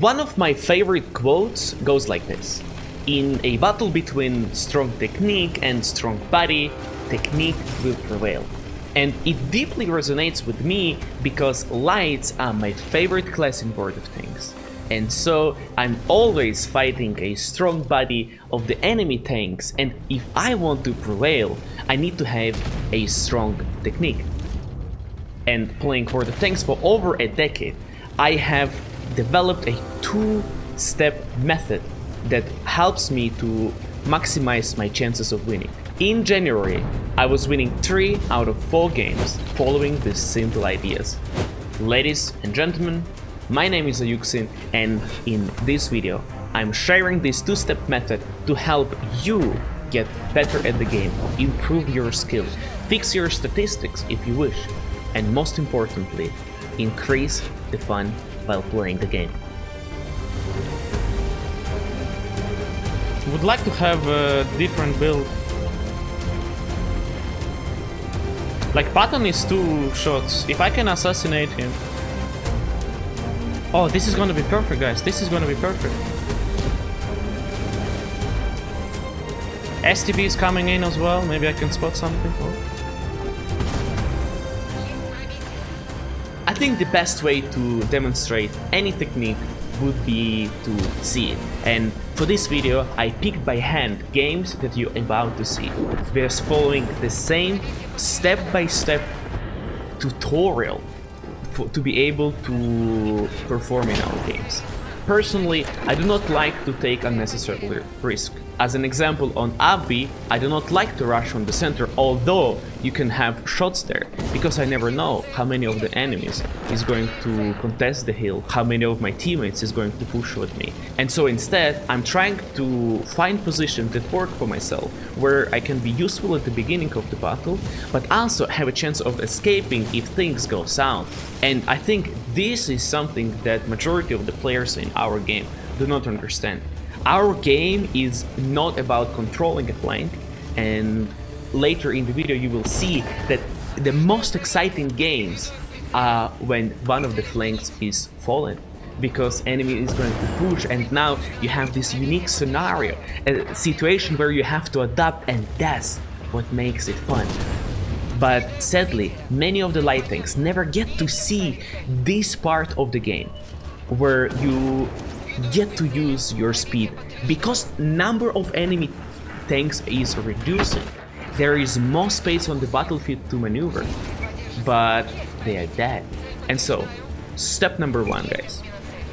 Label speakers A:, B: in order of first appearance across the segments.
A: One of my favorite quotes goes like this. In a battle between strong technique and strong body, technique will prevail. And it deeply resonates with me because lights are my favorite class in World of Tanks. And so I'm always fighting a strong body of the enemy tanks and if I want to prevail, I need to have a strong technique. And playing World of Tanks for over a decade, I have developed a two-step method that helps me to maximize my chances of winning. In January, I was winning 3 out of 4 games following these simple ideas. Ladies and gentlemen, my name is iyouxin and in this video I'm sharing this two-step method to help you get better at the game, improve your skill, fix your statistics if you wish, and most importantly, increase the fun while playing the game.
B: Would like to have a different build. Like Patton is two shots. If I can assassinate him. Oh, this is gonna be perfect, guys. This is gonna be perfect. STB is coming in as well. Maybe I can spot something. Oh.
A: I think the best way to demonstrate any technique would be to see it. And for this video, I picked by hand games that you're about to see. We're following the same step-by-step -step tutorial for, to be able to perform in our games. Personally, I do not like to take unnecessary risk. As an example, on Abbey, I do not like to rush from the center, although you can have shots there, because I never know how many of the enemies is going to contest the hill, how many of my teammates is going to push with me. And so instead, I'm trying to find positions that work for myself, where I can be useful at the beginning of the battle, but also have a chance of escaping if things go south. And I think this is something that majority of the players in our game do not understand. Our game is not about controlling a flank and later in the video you will see that the most exciting games are when one of the flanks is fallen because enemy is going to push and now you have this unique scenario a situation where you have to adapt and that's what makes it fun. But sadly many of the light tanks never get to see this part of the game where you get to use your speed. Because number of enemy tanks is reducing, there is more space on the battlefield to maneuver, but they are dead. And so, step number one, guys.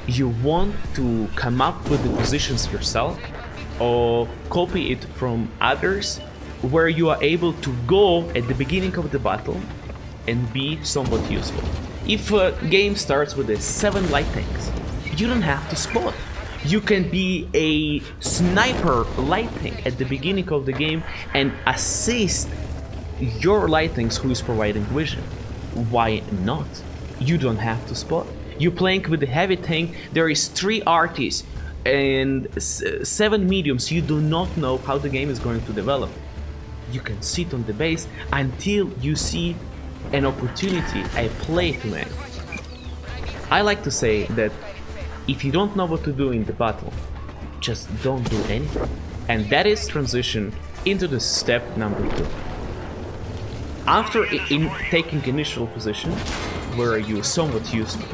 A: You want to come up with the positions yourself or copy it from others where you are able to go at the beginning of the battle and be somewhat useful. If a game starts with a 7 light tanks, you don't have to spot. You can be a sniper lightning at the beginning of the game and assist your lightnings who is providing vision. Why not? You don't have to spot. You're playing with the heavy tank, there is three artists and seven mediums. You do not know how the game is going to develop. You can sit on the base until you see an opportunity, a play to make. I like to say that if you don't know what to do in the battle, just don't do anything. And that is transition into the step number two. After in taking initial position, where you somewhat useful,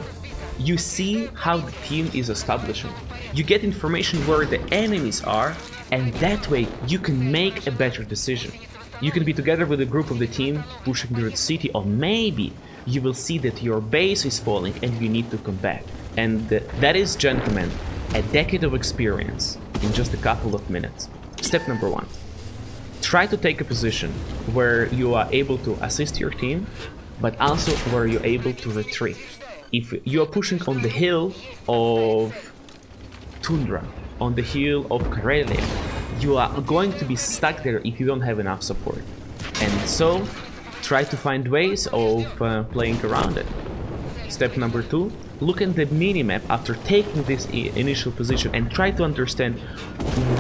A: you see how the team is establishing. You get information where the enemies are, and that way you can make a better decision. You can be together with a group of the team pushing through the city, or maybe you will see that your base is falling and you need to come back. And that is, gentlemen, a decade of experience in just a couple of minutes. Step number one. Try to take a position where you are able to assist your team, but also where you're able to retreat. If you are pushing on the hill of Tundra, on the hill of Karelia, you are going to be stuck there if you don't have enough support. And so, try to find ways of uh, playing around it. Step number two, look at the minimap after taking this initial position and try to understand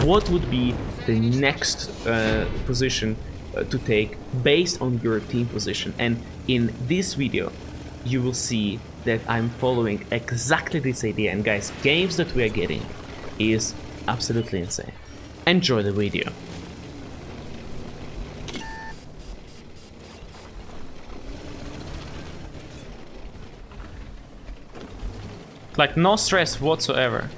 A: what would be the next uh, position uh, to take based on your team position. And in this video, you will see
C: that I'm following exactly this idea and guys, games that we are getting is absolutely insane. Enjoy the video.
A: Like no stress whatsoever.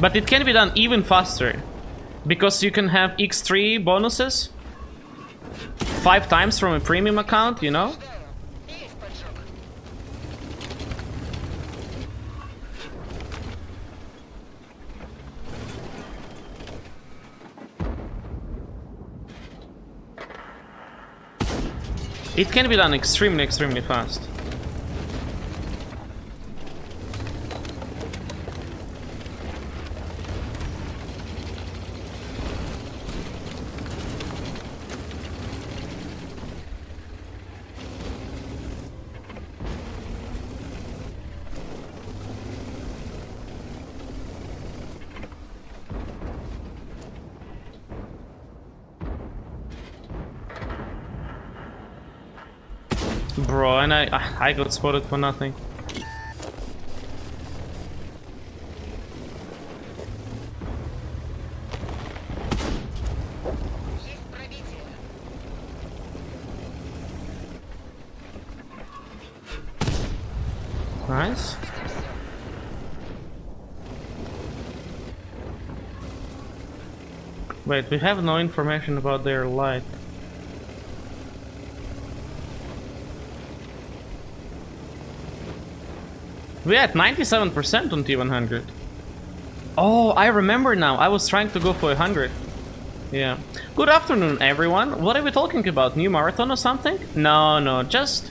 A: But it can be done even faster. Because you can have X3 bonuses. Five times from a premium account, you know? It can be done extremely, extremely fast. Bro, and I got spotted for nothing. Nice. Wait, we have no information about their light. We're at 97% on T100. Oh, I remember now. I was trying to go for 100. Yeah. Good afternoon, everyone. What are we talking about? New marathon or something? No, no, just...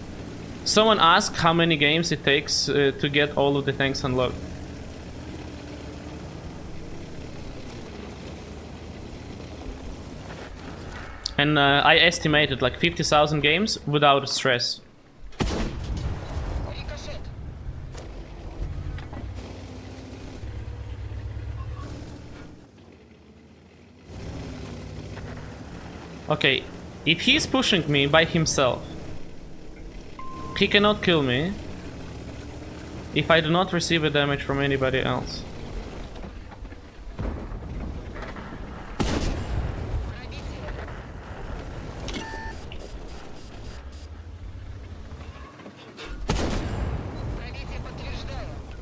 A: Someone asked how many games it takes uh, to get all of the tanks unlocked. And uh, I estimated like 50,000 games without stress. Okay, if he's pushing me by himself, he cannot kill me if I do not receive a damage from anybody else.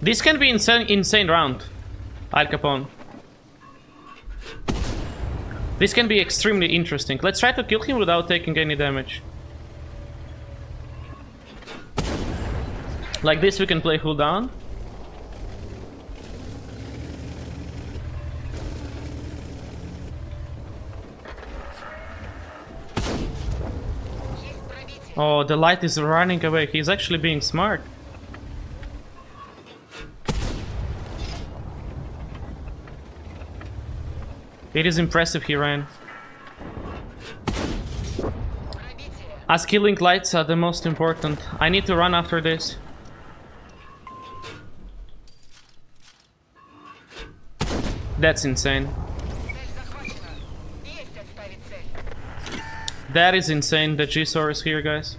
A: This can be insane, insane round, Al Capone. This can be extremely interesting. Let's try to kill him without taking any damage. Like this we can play hold down. Oh, the light is running away. He's actually being smart. It is impressive he ran. As killing lights are the most important. I need to run after this. That's insane. That is insane that Gisor is here, guys.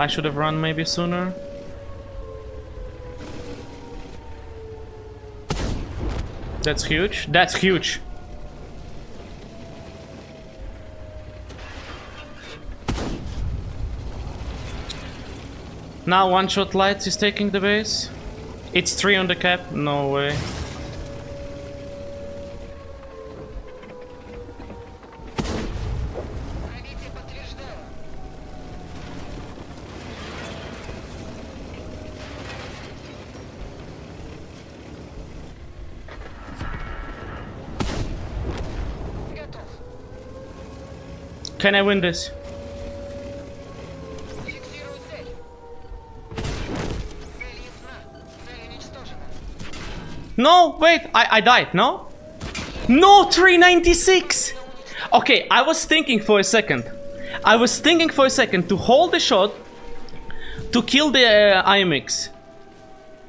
A: I should have run maybe sooner. That's huge. That's huge. Now one shot lights is taking the base. It's three on the cap. No way. Can I win this? No, wait, I, I died, no? No, 396! Okay, I was thinking for a second. I was thinking for a second to hold the shot to kill the uh, IMX.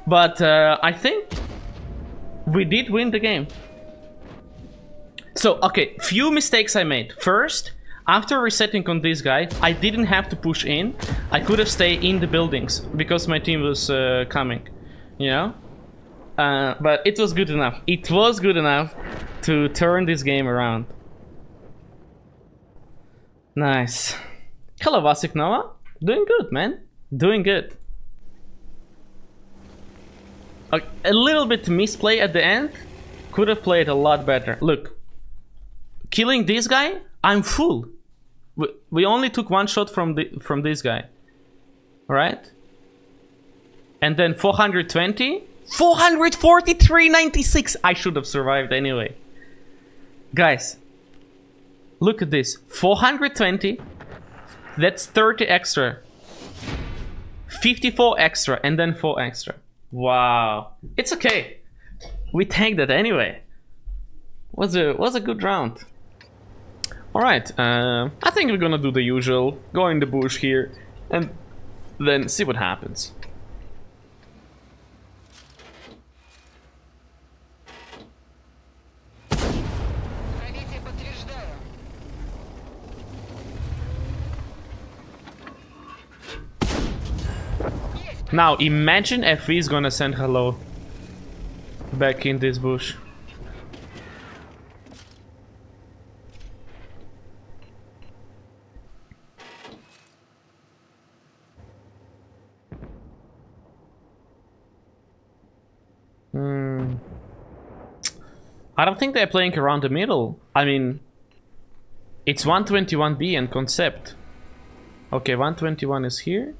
A: But uh, I think we did win the game. So, okay, few mistakes I made. First, after resetting on this guy, I didn't have to push in. I could have stayed in the buildings because my team was uh, coming, you know? Uh, but it was good enough. It was good enough to turn this game around. Nice. Hello, Vasik Nova. Doing good, man. Doing good. A, a little bit misplay at the end. Could have played a lot better. Look. Killing this guy, I'm full. We, only took one shot from the from this guy. Right? And then 420. 443.96! I should have survived anyway. Guys, look at this. 420. That's 30 extra. 54 extra and then 4 extra. Wow. It's okay. We take that anyway. Was a was a good round. Alright, uh, I think we're gonna do the usual. Go in the bush here and then see what happens. Now imagine if he's gonna send hello back in this bush. I don't think they're playing around the middle. I mean, it's 121B and concept. Okay, 121 is here.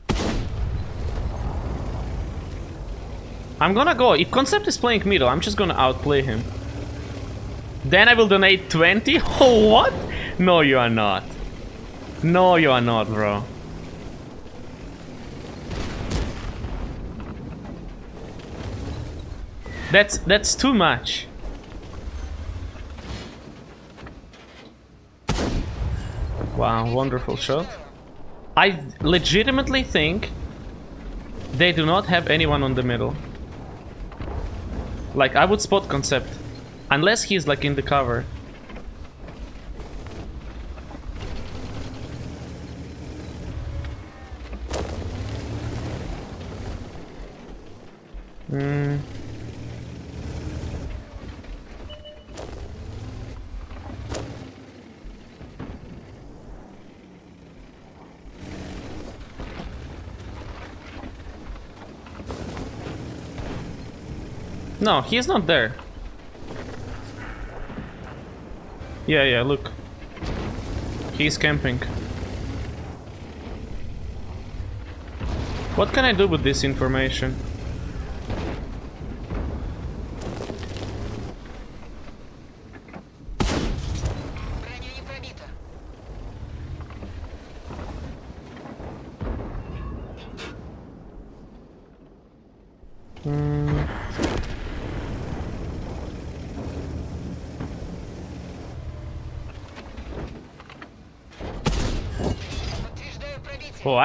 A: I'm gonna go. If Concept is playing middle, I'm just gonna outplay him. Then I will donate 20? Oh, what? No, you are not. No, you are not, bro. That's that's too much. Wow, wonderful shot. I legitimately think they do not have anyone on the middle. Like, I would spot concept. Unless he's like in the cover. No, he is not there. Yeah, yeah, look. He's camping. What can I do with this information?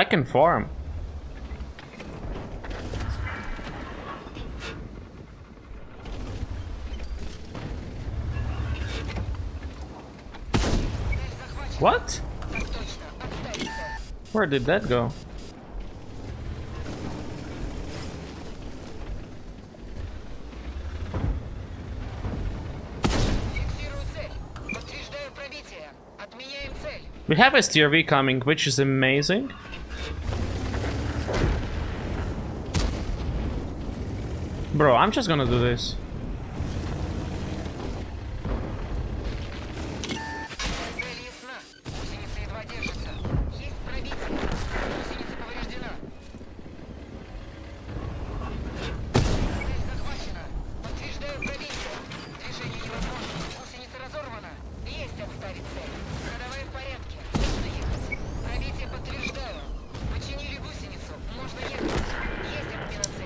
A: I can farm. What? Where did that go? We have a STRV coming, which is amazing. Bro, I'm just gonna do this.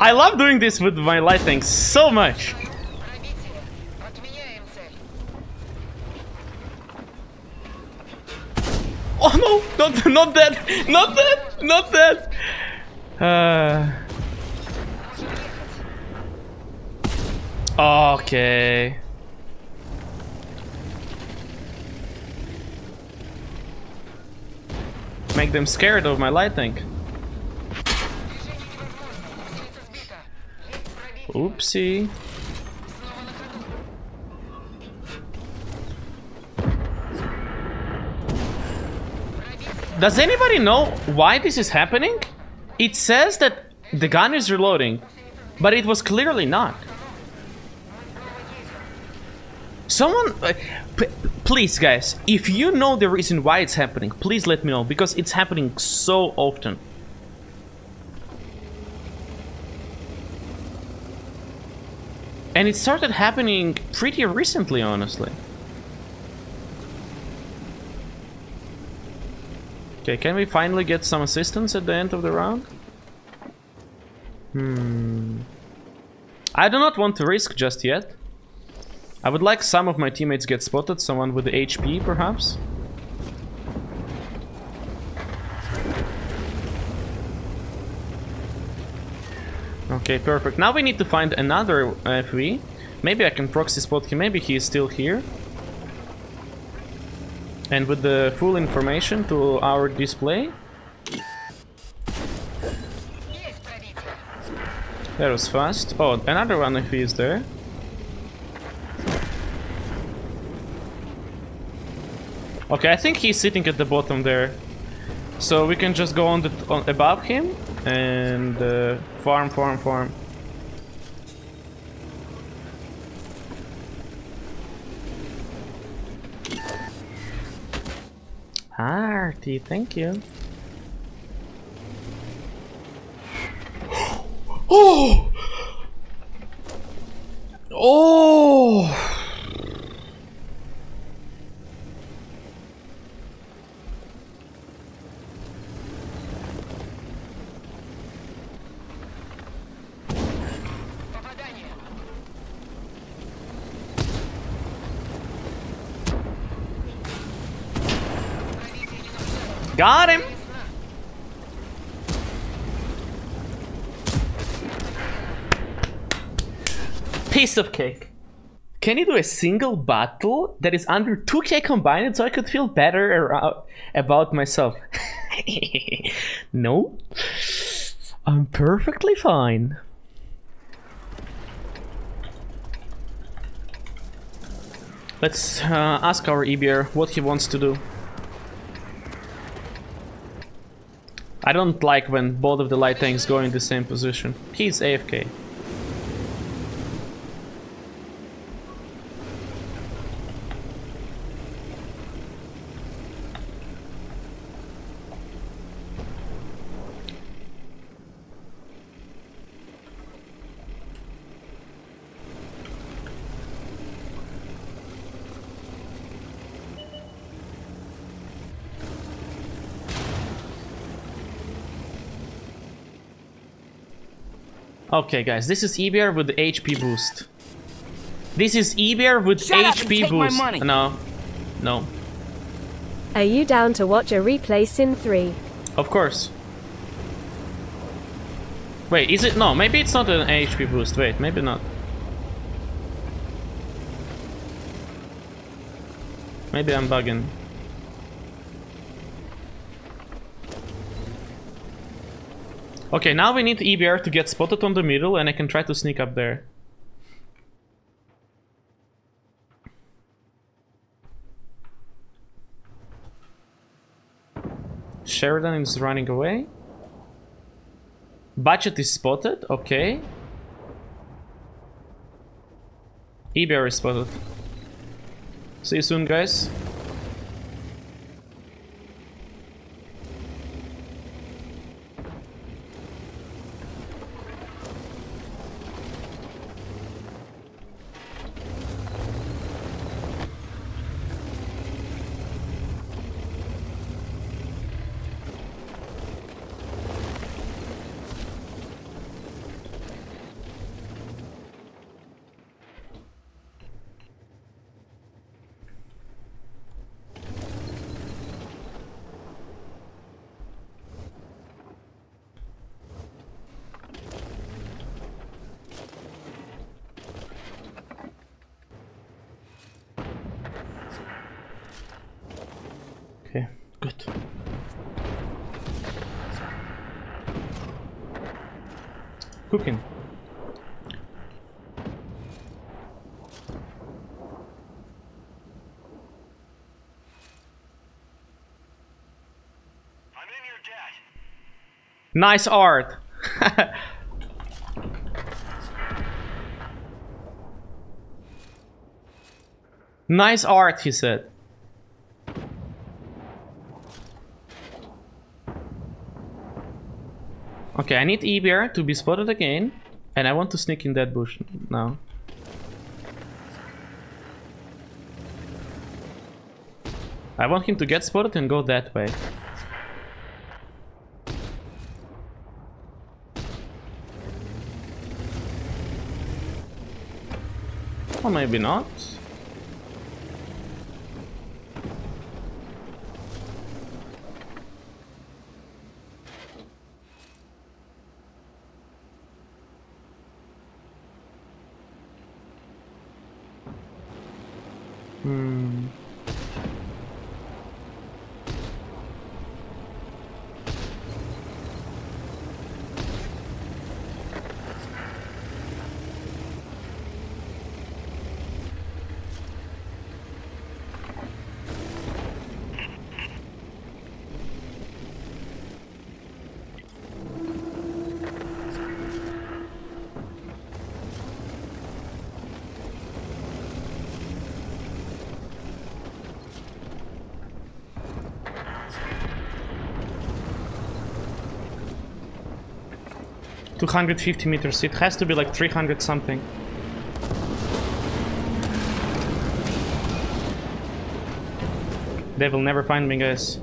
A: I love doing this with my lightning so much. Oh no! Not not that! Not that! Not that! Uh, okay. Make them scared of my lighting. Oopsie. Does anybody know why this is happening? It says that the gun is reloading, but it was clearly not. Someone, please, guys, if you know the reason why it's happening, please let me know because it's happening so often. And it started happening pretty recently, honestly. Okay, can we finally get some assistance at the end of the round? Hmm. I do not want to risk just yet. I would like some of my teammates get spotted, someone with the HP perhaps. Okay, perfect. Now we need to find another FV. Maybe I can proxy spot him, maybe he is still here. And with the full information to our display. That was fast. Oh, another one if he is there. Okay, I think he's sitting at the bottom there. So we can just go on, the, on above him and uh, farm, farm, farm. Artie, thank you. Oh! Oh! Got him! Piece of cake. Can you do a single battle that is under 2k combined so I could feel better about myself? no. I'm perfectly fine. Let's uh, ask our EBR what he wants to do. I don't like when both of the light tanks go in the same position. He's AFK. Okay, guys, this is EBR with the HP boost. This is EBR with
D: Shut
A: HP boost. No, no.
E: Are you down to watch a replay Sin 3?
A: Of course. Wait, is it? No, maybe it's not an HP boost. Wait, maybe not. Maybe I'm bugging. Okay, now we need EBR to get spotted on the middle and I can try to sneak up there. Sheridan is running away. Budget is spotted, okay. EBR is spotted. See you soon, guys. Cooking.
D: I'm in your debt.
A: Nice art. nice art, he said. Okay, I need EBR to be spotted again, and I want to sneak in that bush now. I want him to get spotted and go that way. Or maybe not. 250 meters. It has to be like 300 something. They will never find me, guys.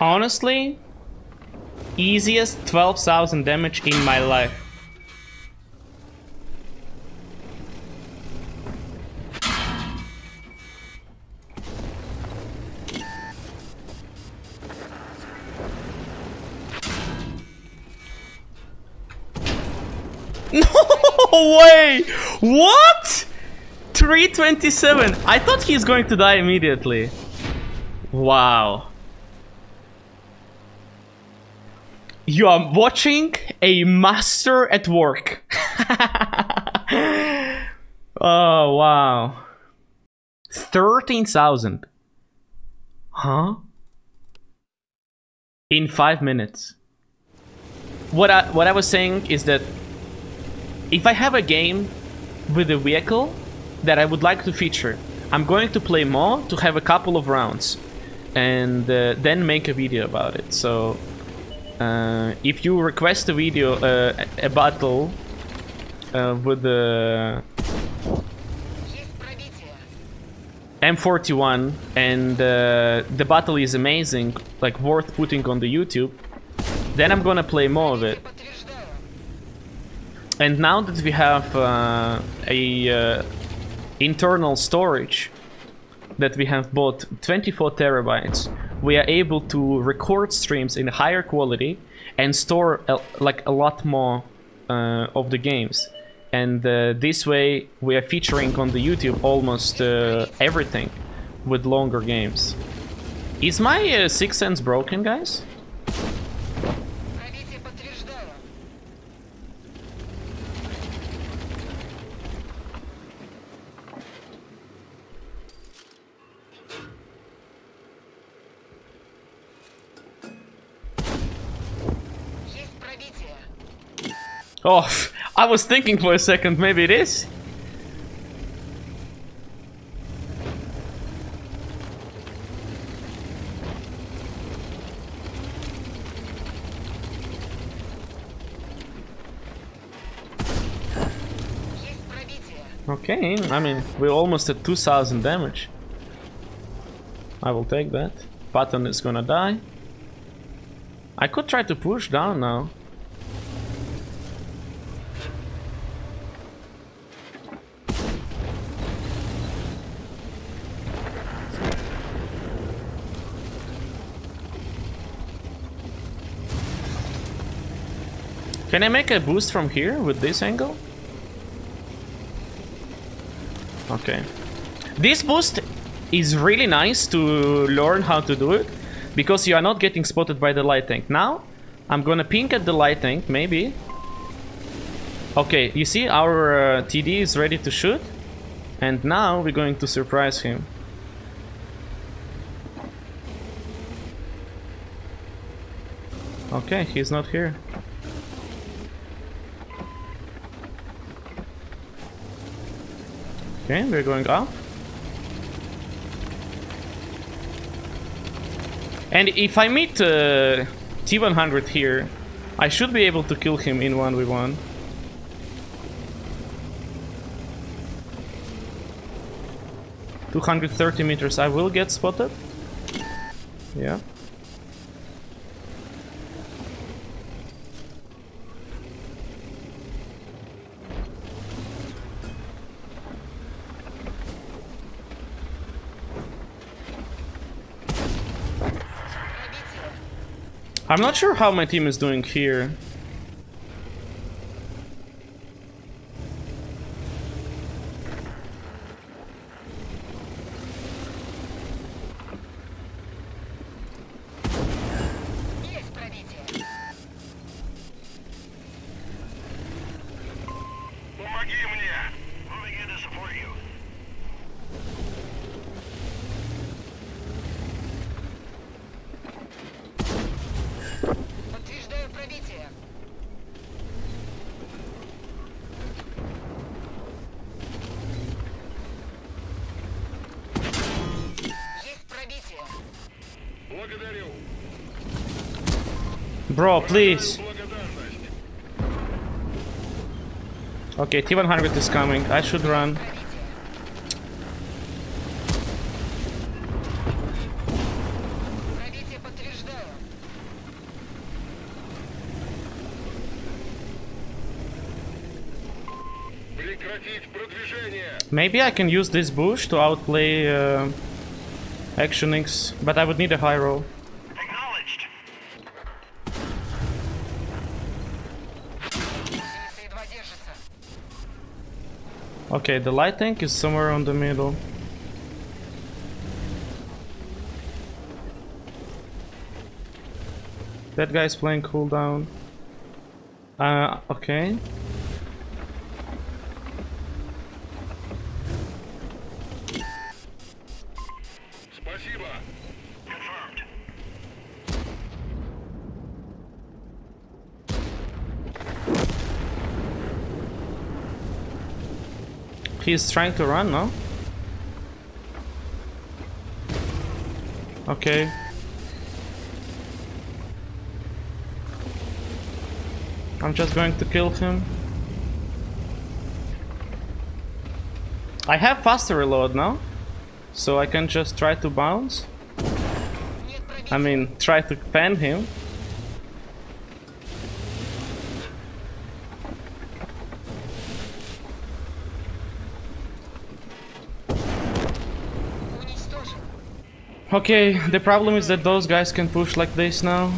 A: Honestly, easiest 12,000 damage in my life. No way! What? 327. I thought he's going to die immediately. Wow. You are watching a master at work. oh, wow. 13,000. Huh? In five minutes. What I, what I was saying is that if I have a game with a vehicle that I would like to feature, I'm going to play more to have a couple of rounds and uh, then make a video about it. So uh, if you request a video, uh, a, battle uh, with the M41 and uh, the battle is amazing, like worth putting on the YouTube, then I'm gonna play more of it. And now that we have uh, a internal storage that we have bought 24 terabytes we are able to record streams in higher quality and store a, like a lot more uh, of the games. And uh, this way we are featuring on the YouTube almost uh, everything with longer games. Is my uh, Sixth Sense broken, guys? Oh, I was thinking for a second, maybe it is. Okay, I mean, we're almost at 2000 damage. I will take that. Patton is gonna die. I could try to push down now. Can I make a boost from here with this angle? Okay. This boost is really nice to learn how to do it because you are not getting spotted by the light tank. Now, I'm gonna pink at the light tank, maybe. Okay, you see our uh, TD is ready to shoot and now we're going to surprise him. Okay, he's not here. Okay, we're going up. And if I meet uh, T100 here, I should be able to kill him in 1v1. Two hundred thirty meters. I will get spotted. Yeah. I'm not sure how my team is doing here. Bro, please. Okay, T-100 is coming. I should run. Maybe I can use this bush to outplay uh, but I would need a high roll. Okay, the light tank is somewhere on the middle. That guy's playing cooldown. Uh, okay. he's trying to run, no? Okay. I'm just going to kill him. I have faster reload now, so I can just try to bounce. I mean, try to pen him. Okay, the problem is that those guys can push like this now.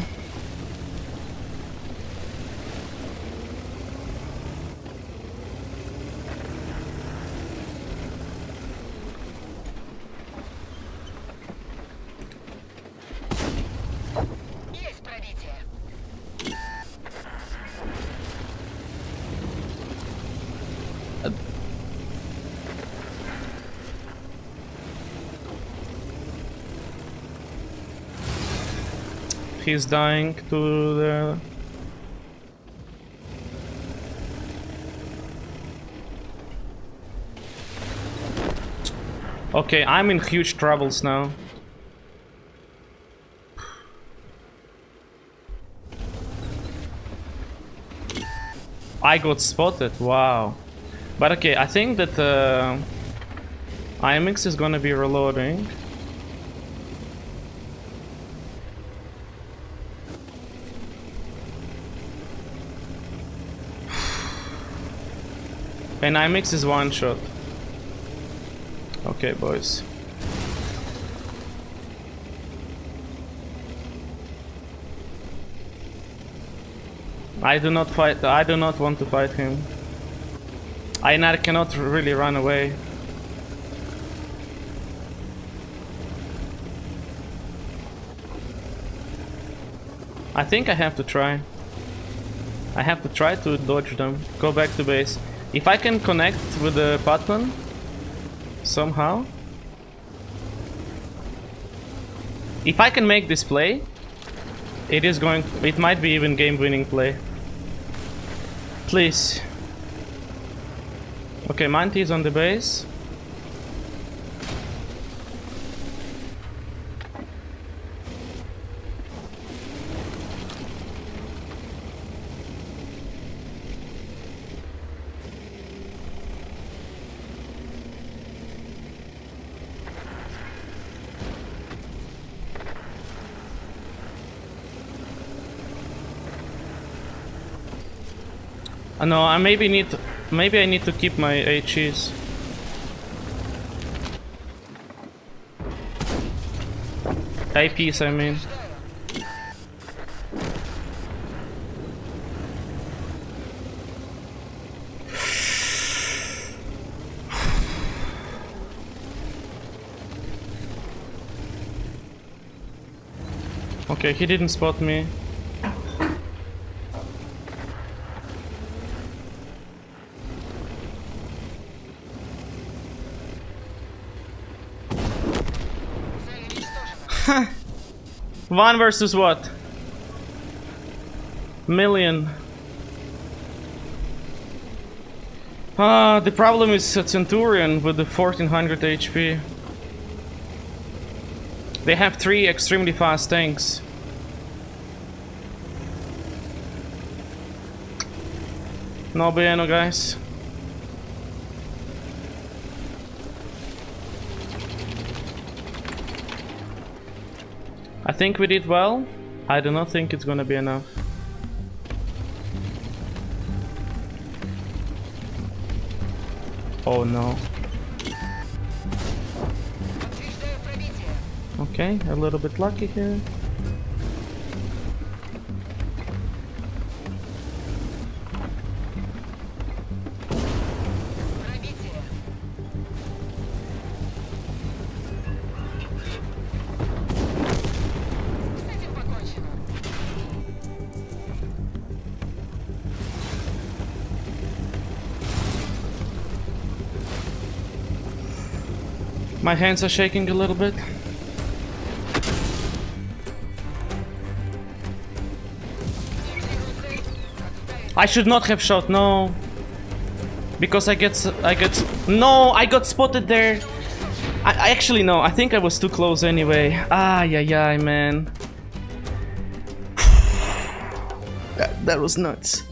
A: He's dying to the... Okay, I'm in huge troubles now. I got spotted, wow. But okay, I think that uh, IMX is gonna be reloading. And AMX is one shot. Okay, boys. I do not fight. I do not want to fight him. I not, cannot really run away. I think I have to try. I have to try to dodge them. Go back to base. If I can connect with the button somehow. If I can make this play, it is going it might be even game winning play. Please. Okay, Monty is on the base. Uh, no, I maybe need to, maybe I need to keep my HEs. APs, I mean. Okay, he didn't spot me. One versus what? Million. Ah, the problem is a Centurion with the 1400 HP. They have three extremely fast tanks. No bueno, guys. I think we did well. I do not think it's gonna be enough. Oh no. Okay, a little bit lucky here. My hands are shaking a little bit. I should not have shot, no. Because I get, I get, no, I got spotted there. I, I actually no, I think I was too close anyway. Ah, yeah, yeah, man. that, that was nuts.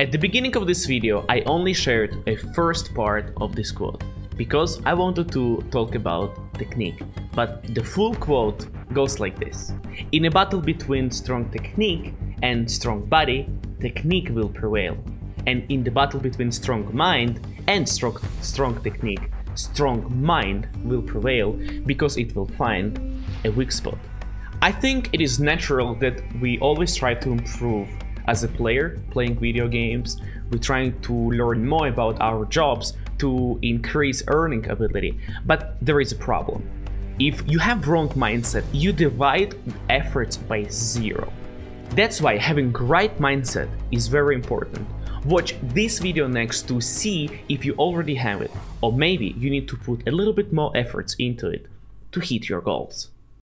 C: At the beginning of this video, I only shared a first part of this quote because I wanted to talk about technique. But the full quote goes like this In a battle between strong technique and strong body, technique will prevail. And in the battle between strong mind and strong, strong technique, strong mind will prevail because it will find a weak spot. I think it is natural that we always try to improve as a player playing video games. We're trying to learn more about our jobs to increase earning ability. But there is a problem. If you have wrong mindset, you divide efforts by zero. That's why having right mindset is very important. Watch this video next to see if you already have it, or maybe you need to put a little bit more efforts into it to hit your goals.